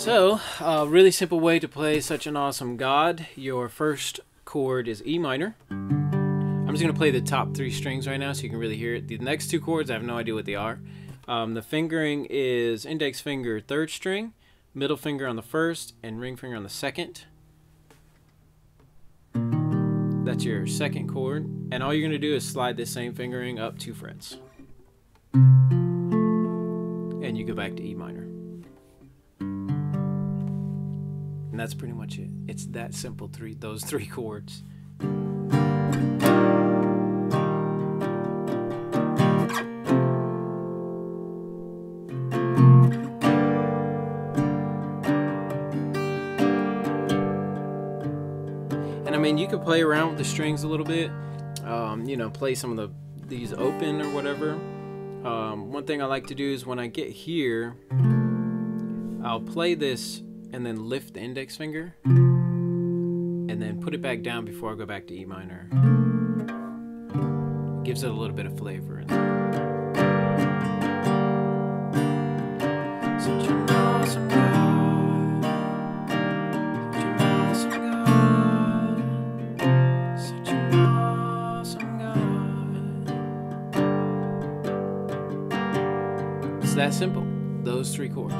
So, a really simple way to play such an awesome God. Your first chord is E minor. I'm just going to play the top three strings right now so you can really hear it. The next two chords, I have no idea what they are. Um, the fingering is index finger third string, middle finger on the first, and ring finger on the second. That's your second chord. And all you're going to do is slide this same fingering up two frets. And you go back to E minor. That's pretty much it. It's that simple, three those three chords. And I mean, you could play around with the strings a little bit. Um, you know, play some of the these open or whatever. Um, one thing I like to do is when I get here, I'll play this and then lift the index finger and then put it back down before I go back to E minor. It gives it a little bit of flavor. It's that simple. Those three chords.